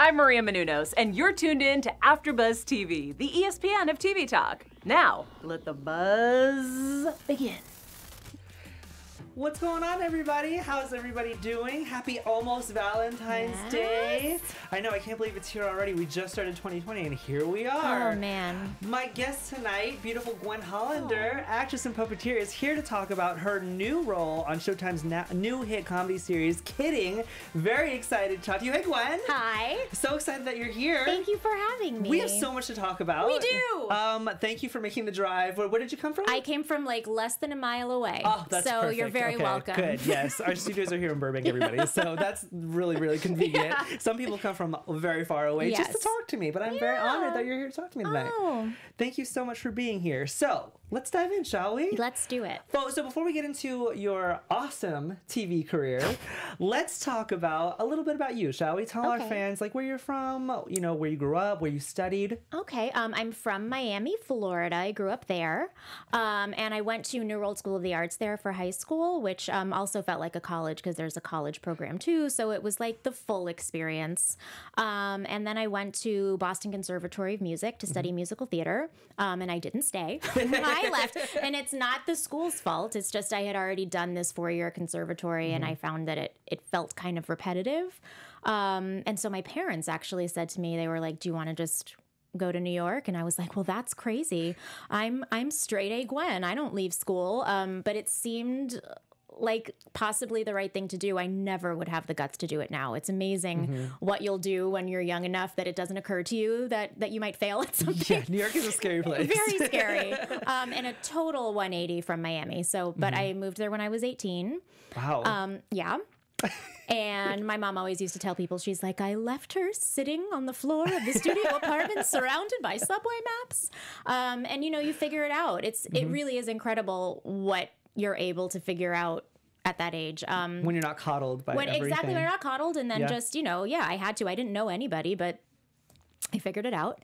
I'm Maria Menounos, and you're tuned in to AfterBuzz TV, the ESPN of TV talk. Now, let the buzz begin. What's going on, everybody? How's everybody doing? Happy almost Valentine's Yes. Day. I know, I can't believe it's here already. We just started 2020, and here we are. Oh man. My guest tonight, beautiful Gwen Hollander, actress and puppeteer, is here to talk about her new role on Showtime's new hit comedy series, Kidding. Very excited to talk to you. Hey, Gwen. Hi. So excited that you're here. Thank you for having me. We have so much to talk about. We do. Um, thank you for making the drive. Where, where did you come from? I came from like less than a mile away. Oh, that's so perfect. you're very Okay, welcome. Good. Yes, our studios are here in Burbank, everybody. So that's really, really convenient. Some people come from very far away just to talk to me, but I'm very honored that you're here to talk to me tonight. Oh. Thank you so much for being here. So let's dive in, shall we? Let's do it. Well, so before we get into your awesome TV career, let's talk about a little bit about you, shall we? Tell our fans like where you're from, you know, where you grew up, where you studied. Okay. Um, I'm from Miami, Florida. I grew up there, um, and I went to New World School of the Arts there for high school, which um, also felt like a college because there's a college program too. So it was like the full experience. Um, and then I went to Boston Conservatory of Music to study musical theater, um, and I didn't stay. I left, and it's not the school's fault. It's just I had already done this four year conservatory, and I found that it it felt kind of repetitive. Um, and so my parents actually said to me, they were like, "Do you want to just go to New York?" And I was like, "Well, that's crazy. I'm I'm straight A Gwen. I don't leave school." Um, but it seemed like possibly the right thing to do. I never would have the guts to do it now. It's amazing what you'll do when you're young enough that it doesn't occur to you that that you might fail at something. Yeah, New York is a scary place. Very scary. Um, and a total 180 from Miami. So, but I moved there when I was 18. wow. Um, yeah. And my mom always used to tell people, she's like, I left her sitting on the floor of the studio apartment surrounded by subway maps. Um, and you know, you figure it out. It's it really is incredible what you're able to figure out at that age. Um, when you're not coddled by when everything. exactly when you're not coddled and then Yeah. just you know yeah i had to i didn't know anybody but i figured it out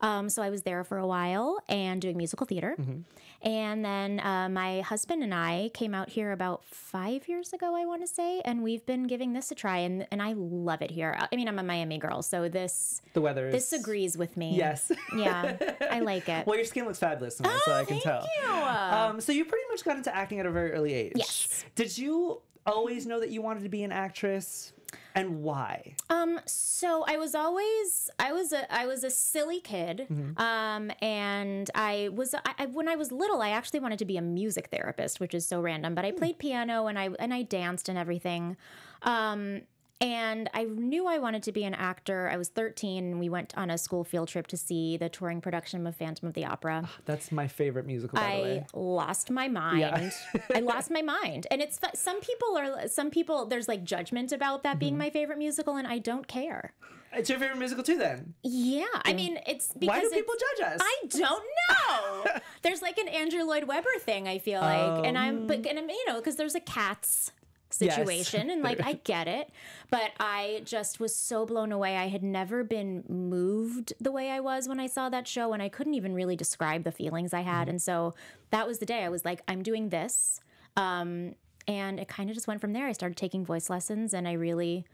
um, so i was there for a while and doing musical theater Mm-hmm. and then uh, my husband and i came out here about five years ago i want to say and we've been giving this a try and, and i love it here i mean i'm a miami girl so this the weather is this agrees with me Yes. yeah i like it Well, your skin looks fabulous tonight, so I can thank tell. you. Um, so you pretty much got into acting at a very early age. Yes. Did you always know that you wanted to be an actress, and why? Um, so I was always I was a I was a silly kid. Um, and I was I, I, when I was little, I actually wanted to be a music therapist, which is so random. But I played piano and I and I danced and everything. Um, and I knew I wanted to be an actor. I was 13 and we went on a school field trip to see the touring production of Phantom of the Opera. That's my favorite musical, by the I lost my mind. Yeah. I lost my mind. And it's some people are some people there's like judgment about that Mm-hmm. being my favorite musical and I don't care. It's your favorite musical too, then. Yeah, I mean it's because Why do people judge us? I don't know. there's like an Andrew Lloyd Webber thing. I feel like, and I'm but and I'm, you know because there's a cats Yes. situation and like I get it, but I just was so blown away. I had never been moved the way I was when I saw that show, and I couldn't even really describe the feelings I Mm-hmm. had. And so that was the day I was like, I'm doing this. Um, and it kind of just went from there. I started taking voice lessons, and I really,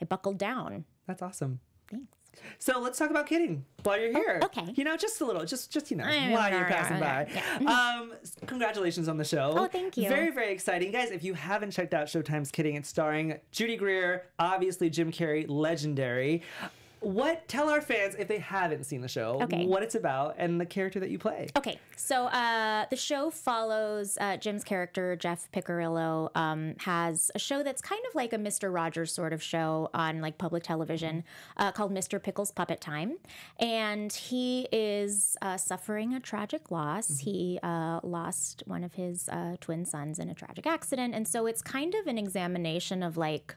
I buckled down. That's awesome. Thanks. So let's talk about kidding while you're here. Oh, okay. You know, just a little, just just you know, I- while you're passing by. okay, Um, congratulations on the show. Oh, thank you. Very very exciting, guys. If you haven't checked out Showtime's Kidding, it's starring Judy Greer, obviously Jim Carrey, legendary. What tell our fans if they haven't seen the show, Okay. what it's about, and the character that you play. Okay, so uh, the show follows uh, Jim's character Jeff Piccirillo um, has a show that's kind of like a Mister Rogers sort of show on like public television uh, called Mister Pickles Puppet Time, and he is uh, suffering a tragic loss. He uh, lost one of his uh, twin sons in a tragic accident, and so it's kind of an examination of like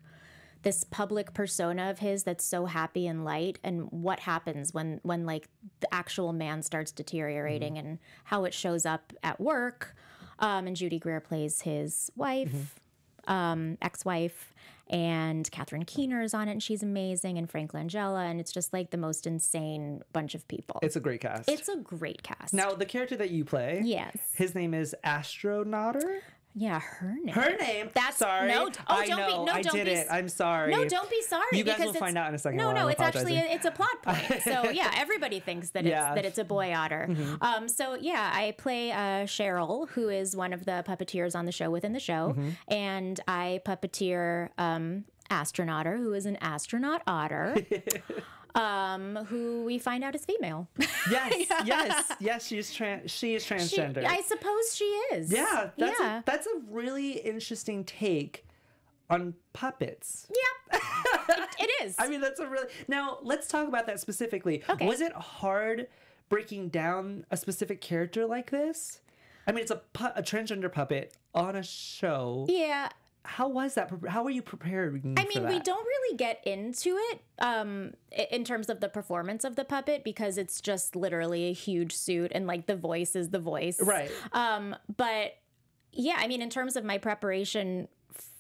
this public persona of his that's so happy and light and what happens when when like the actual man starts deteriorating and how it shows up at work um, and judy greer plays his wife um, ex-wife and Catherine Keener is on it and she's amazing and Frank Langella and it's just like the most insane bunch of people. It's a great cast. It's a great cast. now the character that you play. yes. His name is Astronotter. Yeah, her name. Her name. That's sorry. no. Oh, I don't know. be. No, I don't did be. it. I'm sorry. No, don't be sorry. You guys because will it's- find out in a second No, no, I'm it's actually apologizing. it's a plot point. So yeah, everybody thinks that it's Yeah. Mm-hmm. that it's a boy otter. Um, so yeah, I play uh, Sheryl, who is one of the puppeteers on the show within the show, Mm-hmm. and I puppeteer um, Astronotter, who is an astronaut otter. Um, who we find out is female. Yes, yes, yes. She is trans. She is She- transgender. I suppose she is. yeah, that's yeah. A, that's a really interesting take on puppets. Yep, it, it is. I mean, that's a really now. Let's talk about that specifically. Okay. Was it hard breaking down a specific character like this? I mean, it's a pu- a transgender puppet on a show. yeah. How was that? How were you prepared? I mean, we don't really get into it um, in terms of the performance of the puppet because it's just literally a huge suit and like the voice is the voice. Right. Um, but yeah, I mean, in terms of my preparation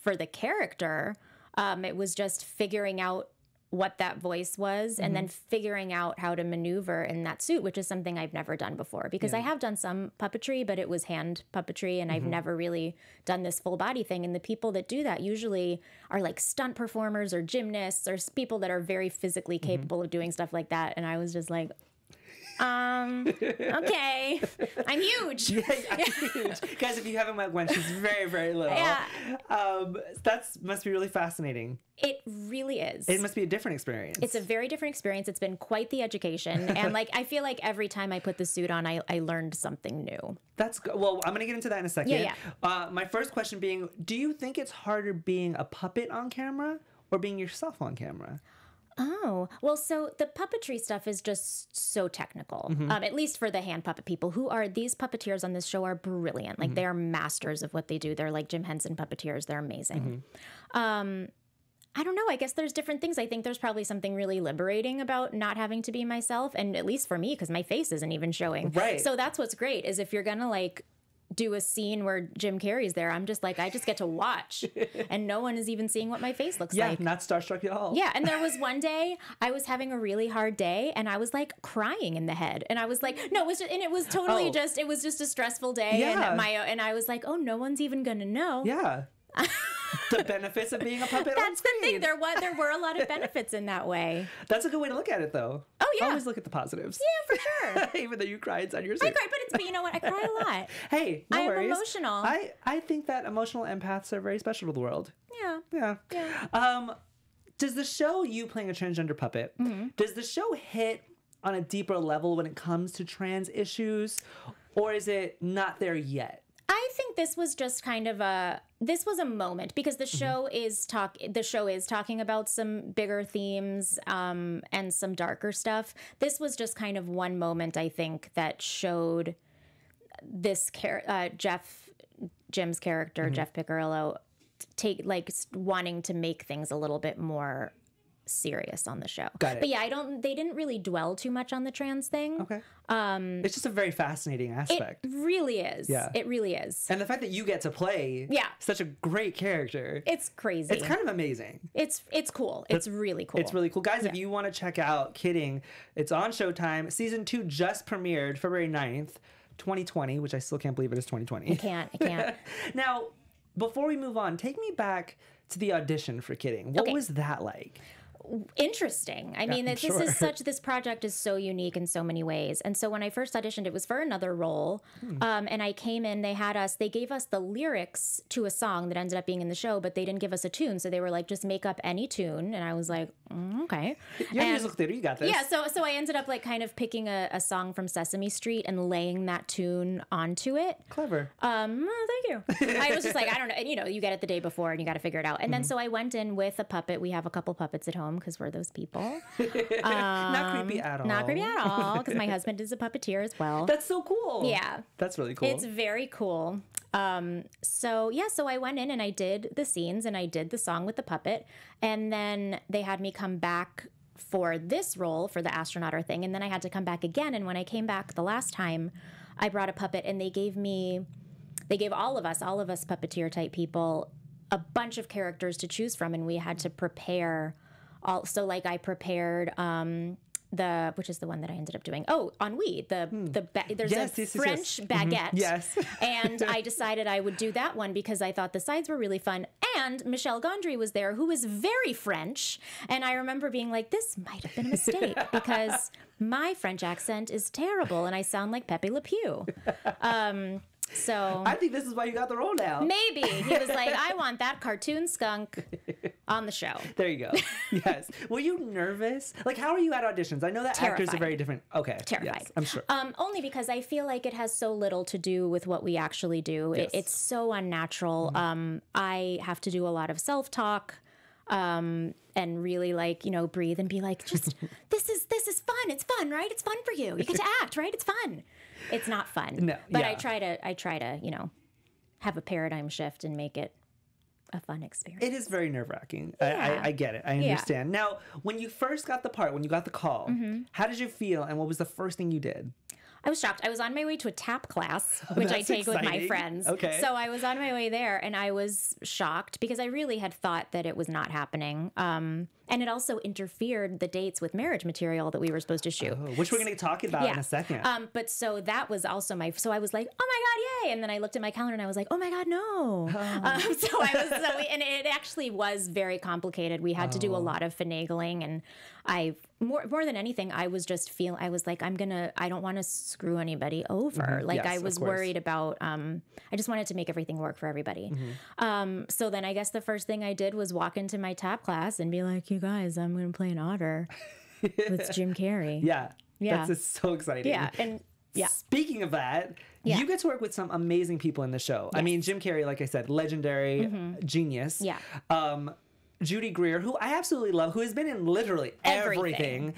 for the character, um, it was just figuring out what that voice was and then mm-hmm. figuring out how to maneuver in that suit, which is something I've never done before because I have done some puppetry, but it was hand puppetry and I've mm-hmm. never really done this full body thing. And the people that do that usually are like stunt performers or gymnasts or people that are very physically mm-hmm. capable of doing stuff like that. And I was just like, um, okay, I'm huge. yeah, I'm huge. Guys, if you haven't met Gwen, she's very, very little. Yeah. Um, that's must be really fascinating. It really is. It must be a different experience. It's a very different experience. It's been quite the education. And like, I feel like every time I put the suit on, I, I learned something new. That's good. well. I'm gonna get into that in a second. Yeah, Uh, my first question being: Do you think it's harder being a puppet on camera or being yourself on camera? Oh, well, so the puppetry stuff is just so technical, um, at least for the hand puppet people who are these puppeteers on this show are brilliant. Like, they are masters of what they do. They're like Jim Henson puppeteers, they're amazing. Um, I don't know. I guess there's different things. I think there's probably something really liberating about not having to be myself, and at least for me, because my face isn't even showing. Right. So that's what's great is if you're gonna like do a scene where Jim Carrey's there, I'm just like I just get to watch, and no one is even seeing what my face looks Yeah, like. Yeah, not starstruck at all. Yeah, and there was one day I was having a really hard day and I was like crying in the head. And I was like, no, it was just, and it was totally Oh. just it was just a stressful day Yeah. and my and I was like, "Oh, no one's even going to know." Yeah. the benefits of being a puppet That's the thing. There was there were a lot of benefits in that way. That's a good way to look at it, though. Oh, yeah. Always look at the positives. Yeah, for sure. Even though you cry inside your I seat. cry, but it's but you know what? I cry a lot. Hey, no I am worries. emotional. I I think that emotional empaths are very special to the world. Yeah. Yeah. Yeah. Um, does the show you playing a transgender puppet? Mm-hmm. Does the show hit on a deeper level when it comes to trans issues, or is it not there yet? I think this was just kind of a this was a moment because the show is talk the show is talking about some bigger themes um, and some darker stuff. This was just kind of one moment I think that showed this char- uh, Jeff Jim's character Jeff Piccirillo take like wanting to make things a little bit more serious on the show. Got it. But yeah, I don't they didn't really dwell too much on the trans thing. Okay. Um, it's just a very fascinating aspect. It really is. Yeah. It really is. and the fact that you get to play Yeah. such a great character. It's crazy. It's kind of amazing. It's it's cool. It's really cool. It's really cool. Guys, if you want to check out Kidding, it's on Showtime. Season 2 just premiered February 9th, 2020, which I still can't believe it is 2020. I can't. I can't. now, before we move on, take me back to the audition for Kidding. What Okay. was that like? Interesting. I mean, this sure. is such. This project is so unique in so many ways. And so when I first auditioned, it was for another role. Hmm. Um, and I came in. They had us. They gave us the lyrics to a song that ended up being in the show, but they didn't give us a tune. So they were like, just make up any tune. And I was like, mm, okay. You're And- musical theater, you got this. Yeah, so so I ended up like kind of picking a, a song from Sesame Street and laying that tune onto it. Clever. Um, oh, thank you. I was just like, I don't know. And, you know, you get it the day before and you got to figure it out. And Mm-hmm. then so I went in with a puppet. We have a couple puppets at home because we're those people. Not creepy at all. Um, Not creepy at all because my husband is a puppeteer as well. That's so cool. Yeah. That's really cool. It's very cool. Um, so yeah, so I went in and I did the scenes and I did the song with the puppet, and then they had me come back for this role for the Astronotter thing, and then I had to come back again. And when I came back the last time, I brought a puppet, and they gave me, they gave all of us, all of us puppeteer type people, a bunch of characters to choose from, and we had to prepare. All so like I prepared. Um, the which is the one that I ended up doing. Oh, ennui. The the ba- there's Hmm. Yes, a yes, French yes. baguette. Yes. and I decided I would do that one because I thought the sides were really fun. And Michel Gondry was there, who is very French. And I remember being like, this might have been a mistake because my French accent is terrible and I sound like Pepe Le Pew. Um, so I think this is why you got the role now. maybe he was like, I want that cartoon skunk on the show. There you go. yes. Were you nervous? Like, how are you at auditions? I know that actors are very different. Okay. terrified. Yes, I'm sure. Um, only because I feel like it has so little to do with what we actually do. Yes. Mm-hmm. it's so unnatural. Um, I have to do a lot of self talk. Um, and really like you know breathe and be like just this is this is fun it's fun right it's fun for you you get to act right it's fun it's not fun No, but i try to i try to you know have a paradigm shift and make it a fun experience It is very nerve wracking. I, Yeah. I, I get it. I Yeah. understand. Now, when you first got the part, when you got the call, Mm-hmm. how did you feel and what was the first thing you did? I was shocked. I was on my way to a tap class, which I that's take with my friends. Okay. So I was on my way there and I was shocked because I really had thought that it was not happening. Um, and it also interfered the dates with marriage material that we were supposed to shoot. Oh, which we're going to talk about in a second. Um, but so that was also my. So I was like, oh my god, yay! And then I looked at my calendar and I was like, oh my god, no. Um, so I was. So we, and it actually was very complicated. We had to do a Oh. lot of finagling, and I more more than anything, I was just feel. I was like, I'm gonna. I don't want to screw anybody over. Like Mm-hmm. Yes, I was worried about. Um, I just wanted to make everything work for everybody. Mm-hmm. Um, so then I guess the first thing I did was walk into my tap class and be like, you guys, I'm gonna play an otter with Jim Carrey. yeah. Yeah. That's just so exciting. Yeah, and yeah. Speaking of that, Yeah. you get to work with some amazing people in the show. I mean, Jim Carrey, like I said, legendary genius. Mm-hmm. Yeah. Um, Judy Greer, who I absolutely love, who has been in literally everything. Everything.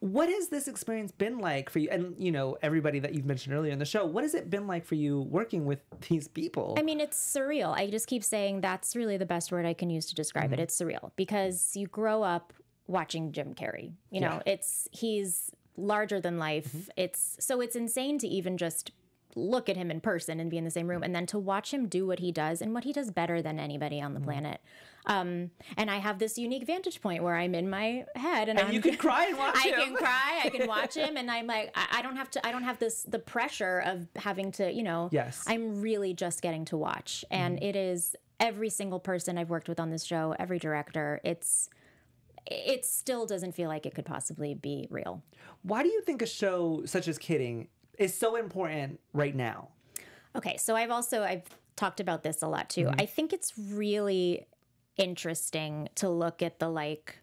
What has this experience been like for you? And you know, everybody that you've mentioned earlier in the show, what has it been like for you working with these people? I mean, it's surreal. I just keep saying that's really the best word I can use to describe it. Mm-hmm. It's surreal because you grow up watching Jim Carrey. You know, it's he's larger than life. Mm-hmm. It's so it's insane to even just look at him in person and be in the same room and then to watch him do what he does and what he does better than anybody on the planet. Um, and I have this unique vantage point where I'm in my head and, and you can cry and watch I him. can cry. I can watch him, and I'm like, I, I don't have to. I don't have this the pressure of having to. You know, Yes. I'm really just getting to watch, and it is every single person I've worked with on this show, every director. It's it still doesn't feel like it could possibly be real. Why do you think a show such as Kidding is so important right now? Okay, so I've also I've talked about this a lot too. Mm-hmm. I think it's really interesting to look at the like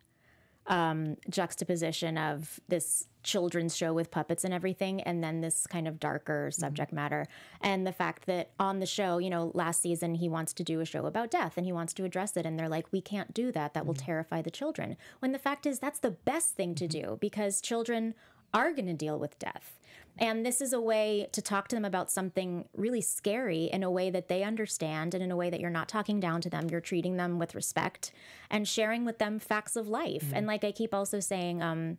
um juxtaposition of this children's show with puppets and everything and then this kind of darker Mm-hmm. subject matter and the fact that on the show you know last season he wants to do a show about death and he wants to address it and they're like we can't do that that will Mm-hmm. terrify the children when the fact is that's the best thing to do because children are going to deal with death and this is a way to talk to them about something really scary in a way that they understand and in a way that you're not talking down to them. You're treating them with respect and sharing with them facts of life. And like I keep also saying, um,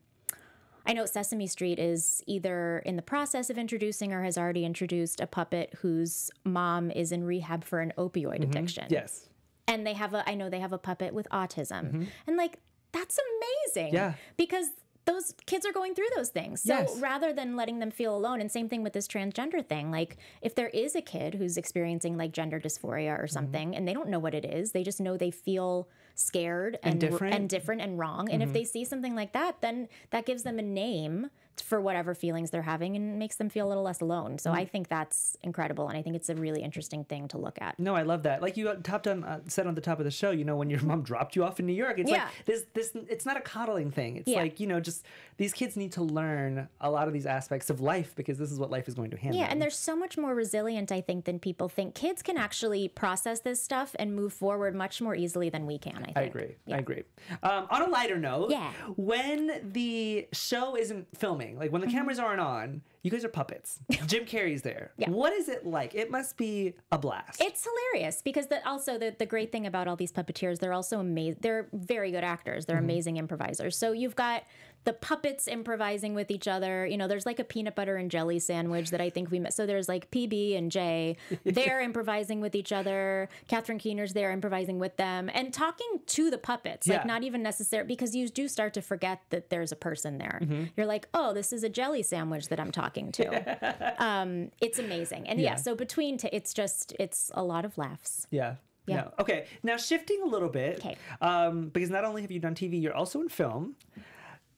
I know Sesame Street is either in the process of introducing or has already introduced a puppet whose mom is in rehab for an opioid addiction. Yes. And they have a, I know they have a puppet with autism. And like, that's amazing. Mm-hmm. Yeah. Because those kids are going through those things. So Yes. rather than letting them feel alone, and same thing with this transgender thing, like if there is a kid who's experiencing like gender dysphoria Mm-hmm. or something and they don't know what it is, they just know they feel scared and, different. and different and wrong. And if Mm-hmm. they see something like that, then that gives them a name for whatever feelings they're having and makes them feel a little less alone. So Mm. I think that's incredible. And I think it's a really interesting thing to look at. No, I love that. Like you topped on uh, said on the top of the show, you know, when your mom dropped you off in New York, it's Yeah. like this this it's not a coddling thing. It's Yeah. like, you know, just these kids need to learn a lot of these aspects of life because this is what life is going to hand Yeah, and they're so much more resilient, I think, than people think. Kids can actually process this stuff and move forward much more easily than we can, I think. I agree. I agree. Um, on a lighter note, Yeah. when the show isn't filming, like when Mm-hmm. the cameras aren't on, you guys are puppets. Jim Carrey's there. Yeah. What is it like? It must be a blast. It's hilarious because the, also the, the great thing about all these puppeteers, they're also amazing. They're very good actors. They're amazing improvisers. So you've got the puppets improvising with each other. You know, there's like a peanut butter and jelly sandwich that I think we met. So there's like PB and J. They're improvising with each other. Catherine Keener's there improvising with them and talking to the puppets. Yeah. Like not even necessary because you do start to forget that there's a person there. You're like, oh, this is a jelly sandwich that I'm talking to. um, it's amazing. And yeah, Yeah. so between it's just it's a lot of laughs. yeah. Yeah. No. Okay. Now shifting a little bit. Okay. Um, because not only have you done TV, you're also in film.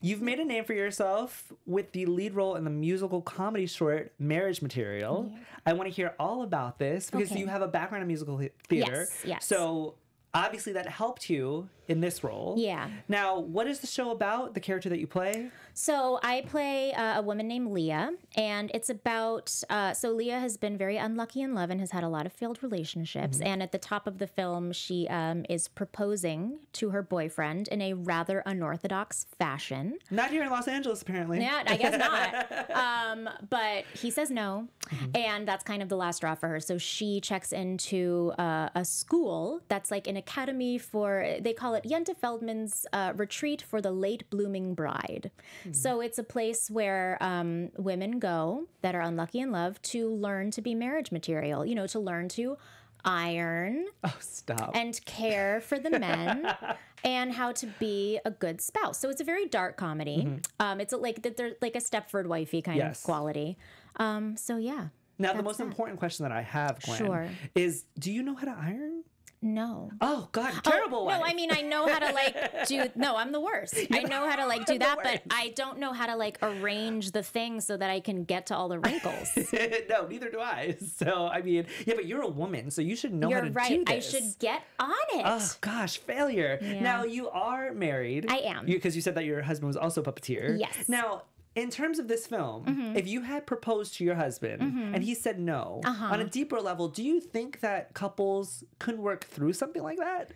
You've made a name for yourself with the lead role in the musical comedy short Marriage Material. I want to hear all about this because Okay. you have a background in musical theater. Yes, yes. So obviously that helped you in this role. Yeah. Now, what is the show about? The character that you play? So I play uh, a woman named Leah, and it's about. Uh, so Leah has been very unlucky in love and has had a lot of failed relationships. And at the top of the film, she um, is proposing to her boyfriend in a rather unorthodox fashion. Not here in Los Angeles, apparently. Yeah, I guess not. um, but he says no, and that's kind of the last straw for her. So she checks into uh, a school that's like an academy for. They call it Jente Feldman's uh, Retreat for the Late Blooming Bride. So it's a place where um, women go that are unlucky in love to learn to be marriage material. You know, to learn to iron Oh, stop. and care for the men and how to be a good spouse. So it's a very dark comedy. Um, it's a, like that there's like a Stepford wifey kind Mm-hmm. Yes. of quality. Um, so yeah, now, the most that. important question that I have, Gwen, Sure. is do you know how to iron? No. Oh, God, terrible No. I mean I know how to like do. No, I'm the worst. I know how to like do that, but. I don't know how to like arrange the thing so that I can get to all the wrinkles. no, neither do I. So, I mean, yeah, but you're a woman, so you should know how You're to right. do I should get on it. Oh gosh, failure. Yeah. Now you are married. I am. Because you, said that your husband was also a puppeteer. Yes. Now, in terms of this film, if you had proposed to your husband and he said no, Uh-huh. on a deeper level, do you think that couples could work through something like that?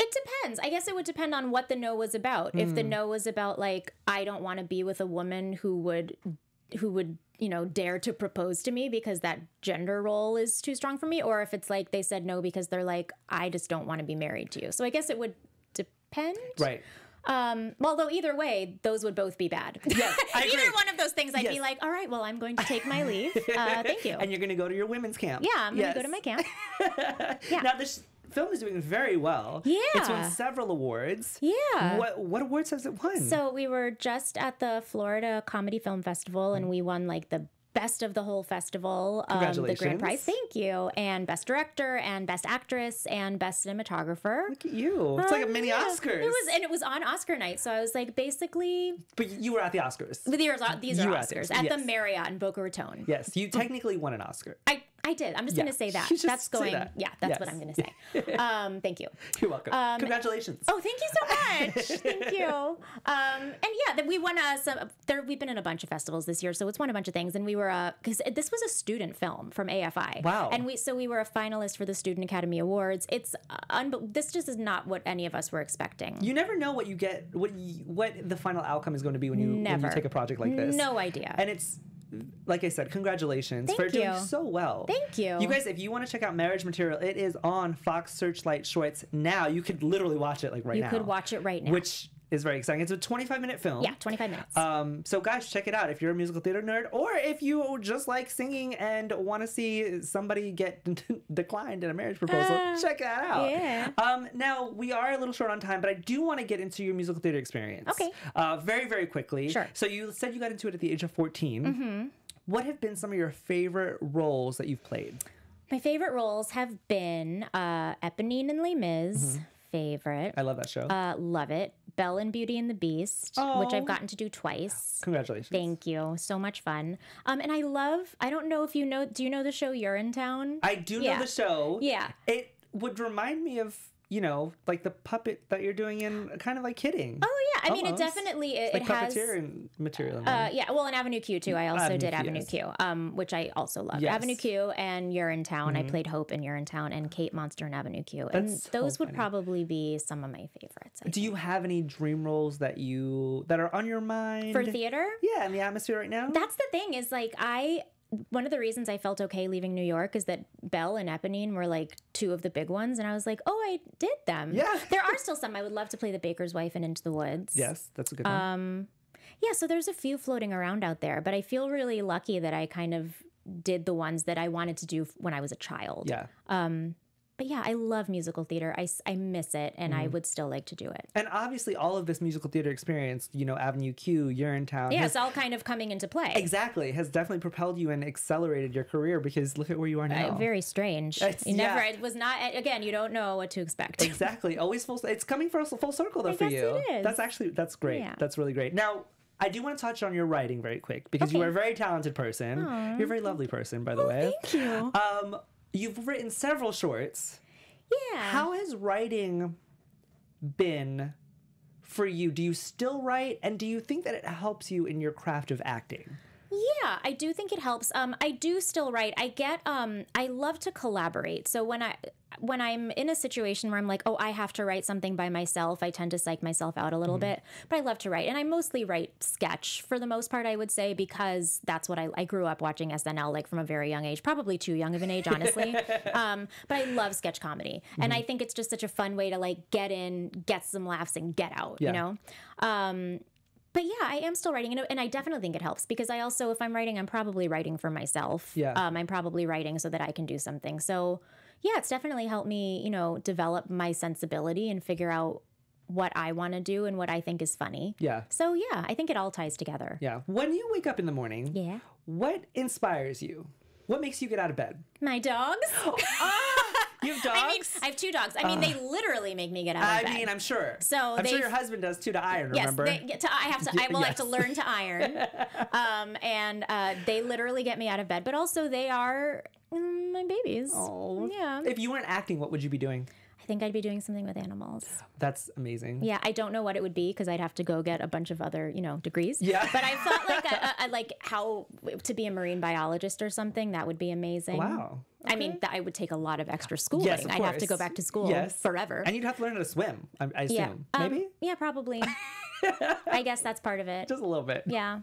It depends. I guess it would depend on what the no was about. If the Hmm. no was about like I don't want to be with a woman who would who would, you know, dare to propose to me because that gender role is too strong for me or if it's like they said no because they're like I just don't want to be married to you. So I guess it would depend. Right. Um although either way those would both be bad. Yes, either one of those things I'd Yes. be like, "All right, well, I'm going to take my leave. Uh thank you." And you're going to go to your women's camp. yeah, I'm going to go to my camp. Yeah. Now, this film is doing very well. Yeah. It's won several awards. Yeah. What, what awards has it won? So we were just at the Florida Comedy Film Festival and we won like the best of the whole festival. Um, the grand prize. Thank you. And best director and best actress and best cinematographer. Look at you. It's like a Um, mini yeah. Oscars. It was, and it was on Oscar night. So I was like, basically, but you were at the Oscars. these are, these are You were at the Oscars at the. Marriott in Boca Raton. Yes, you technically won an Oscar. I, I did. I'm just Yeah. going to say that. Just That's going. that. Yeah, that's what I'm going to say. Um, thank you. You're welcome. Congratulations. Oh, thank you so much. thank you. Um, and yeah, we won uh, some. There, we've been in a bunch of festivals this year, so it's won a bunch of things. And we were because this was a student film from AFI. Wow. And we so we were a finalist for the Student Academy Awards. It's uh, unbe- this just is not what any of us were expecting. You never know what you get, what you, what the final outcome is going to be when you when you take a project like this. No idea. And it's like I said, congratulations for Thank doing so well. Thank you. You guys, if you want to check out Marriage Material, it is on Fox Searchlight Shorts now. You could literally watch it like right you now. You could watch it right now. which is very exciting. It's a 25 minute film. yeah, 25 minutes. Um, so guys, check it out if you're a musical theater nerd, or if you just like singing and want to see somebody get declined in a marriage proposal. Ah, check that out. yeah. Um, now we are a little short on time, but I do want to get into your musical theater experience. Okay. Uh, very very quickly. Sure. So you said you got into it at the age of 14. Mm-hmm. What have been some of your favorite roles that you've played? My favorite roles have been uh, Eponine and Les Mis. Favorite. Mm-hmm. I love that show. Uh, love it. Belle and Beauty and the Beast, which Oh. I've gotten to do twice. Congratulations. Thank you. So much fun. Um, and I love, I don't know if you know, do you know the show Urinetown? I do know the show. Yeah. It would remind me of you know, like the puppet that you're doing in kind of like kidding. Oh yeah, I mean it definitely it, like it has. puppeteer material. Uh, yeah, well, in Avenue Q too. I also Avenue did Q, Avenue yes. Q, um, which I also love. Yes. Mm-hmm. Avenue Q and Urinetown. I played Hope and Urinetown and Kate Monster in Avenue Q, and That's so those would probably be some of my favorites. I Do you have any dream roles that you that are on your mind for theater? Yeah, in the atmosphere right now. That's the thing is like I one of the reasons I felt okay leaving New York is that Belle and Eponine were like two of the big ones, and I was like, oh, I did them. Yeah. there are still some. I would love to play the baker's wife and Into the Woods. yes, that's a good one. Um, yeah, so there's a few floating around out there, but I feel really lucky that I kind of did the ones that I wanted to do when I was a child. yeah. Um, but yeah, I love musical theater. I, I miss it, and Mm-hmm. I would still like to do it. And obviously, all of this musical theater experience, you know, Avenue Q, Urinetown, Yeah, has- it's all kind of coming into play. exactly, has definitely propelled you and accelerated your career because look at where you are now. Uh, very strange. It's- You never. yeah. It was not. Again, you don't know what to expect. Exactly. Always full. It's coming for full circle though I for you. it is. That's actually that's great. Yeah. That's really great. Now. I do want to touch on your writing very quick because you are a very talented person. You're a very lovely person, by the way. Thank you. Um, you've written several shorts. Yeah. How has writing been for you? Do you still write, and do you think that it helps you in your craft of acting? Yeah, I do think it helps. Um, I do still write. I get. Um, I love to collaborate. So when I when I'm in a situation where I'm like, oh, I have to write something by myself, I tend to psych myself out a little bit. But I love to write, and I mostly write sketch for the most part. I would say because that's what I I grew up watching SNL like from a very young age, probably too young of an age, honestly. um, but I love sketch comedy, and I think it's just such a fun way to like get in, get some laughs, and get out. Yeah. You know. Um, but yeah, I am still writing, and, and I definitely think it helps because I also, if I'm writing, I'm probably writing for myself. Yeah. Um, I'm probably writing so that I can do something. So yeah, it's definitely helped me, you know, develop my sensibility and figure out what I want to do and what I think is funny. Yeah. So yeah, I think it all ties together. Yeah. When you wake up in the morning, Yeah. what inspires you? What makes you get out of bed? My dogs. You have dogs? I mean, I have two dogs. I mean, they literally make me get out of bed. I mean, I'm sure. So I'm sure your husband does too to iron. Yes, Remember? they get to, I have to. I will have to learn to iron, um, and uh, they literally get me out of bed. But also, they are mm, my babies. Oh. Yeah, If you weren't acting, what would you be doing? I think I'd be doing something with animals. That's amazing. Yeah, I don't know what it would be because I'd have to go get a bunch of other, you know, degrees. Yeah. but I thought like a, a, a- like how to be a marine biologist or something. That would be amazing. Wow. I mean, that I would take a lot of extra schooling. Yes, of I'd have to go back to school Yes. forever. And you'd have to learn how to swim, I, I assume. yeah, Um, Maybe? yeah, probably. I guess that's part of it. Just a little bit. yeah.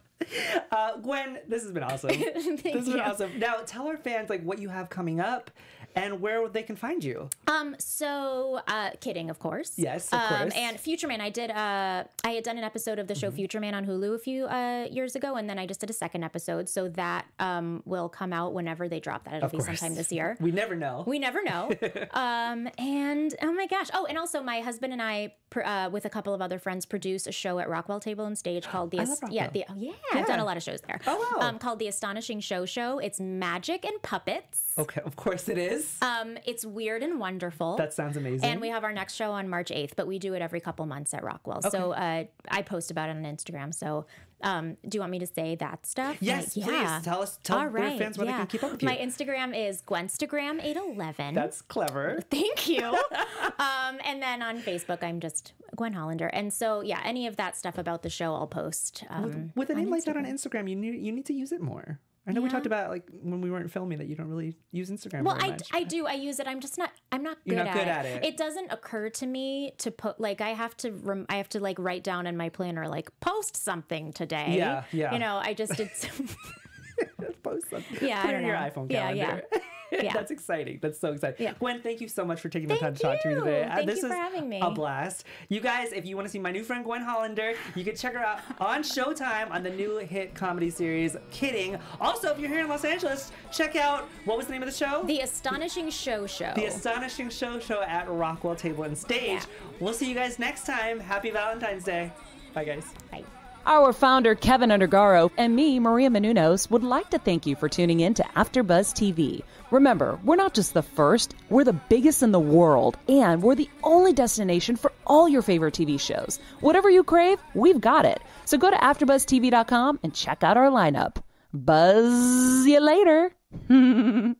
Uh, Gwen, this has been awesome. this has been you. awesome. Now, tell our fans like what you have coming up and where they can find you. Um. So, uh, kidding, of course. Yes, of um, course. And Future Man, I did. Uh, I had done an episode of the show Future Man on Hulu a few uh, years ago, and then I just did a second episode. So that um will come out whenever they drop that. It'll Of be course. sometime this year. We never know. We never know. um, and oh my gosh. Oh, and also my husband and I, pr- uh, with a couple of other friends, produce a show at Rockwell Table and Stage called the I Ast- love yeah the oh, yeah, I've done a lot of shows there. Oh, wow. Um, called the Astonishing Show Show. It's magic and puppets. okay, of course it is. Um, it's weird and wonderful. that sounds amazing. And we have our next show on March 8th, but we do it every couple months at Rockwell. So uh, I post about it on Instagram. So um, do you want me to say that stuff? Yes, Like, please. Tell us- tell All our fans where they can keep up with you. My Instagram is Gwenstagram811. That's clever. Thank you. um, and then on Facebook, I'm just Gwen Hollander. And so, yeah, any of that stuff about the show, I'll post. Um, With a name like that on Instagram, you need you need to use it more. I know we talked about like when we weren't filming that you don't really use Instagram Well, I. I do. I use it. I'm just not. I'm not good, You're not at, good it. at it. It doesn't occur to me to put like I have to. Rem, I have to like write down in my planner like post something today. Yeah, yeah. You know, I just did. Some, Post something. Yeah, Put I it in your iPhone Yeah, yeah. calendar. Yeah. That's exciting. That's so exciting. Yeah. Gwen, thank you so much for taking the time to talk to me you. today. Uh, Thank this you for is having me. A blast. You guys, if you want to see my new friend Gwen Hollander, you can check her out on Showtime on the new hit comedy series Kidding. Also, if you're here in Los Angeles, check out what was the name of the show? the astonishing show show. The Astonishing Show Show at Rockwell Table and Stage. Yeah. We'll see you guys next time. Happy Valentine's Day. Bye, guys. Bye. Our founder, Keven Undergaro, and me, Maria Menounos, would like to thank you for tuning in to AfterBuzz TV. Remember, we're not just the first, we're the biggest in the world, and we're the only destination for all your favorite TV shows. Whatever you crave, we've got it. So go to AfterBuzzTV.com and check out our lineup. Buzz you later.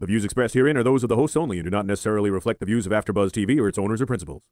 The views expressed herein are those of the hosts only and do not necessarily reflect the views of AfterBuzz TV or its owners or principals.